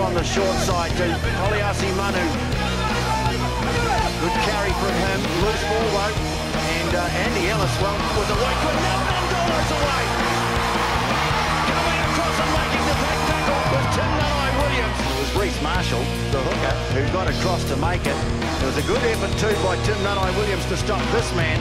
On the short side to Pauliasi Manu. Good carry from him, loose ball though. And uh, Andy Ellis, well, was away. Good now, Nadolo's away. Coming across and making the back tackle was Tim Nanai Williams. It was Rhys Marshall, the hooker, who got across to make it. It was a good effort too by Tim Nanai Williams to stop this man.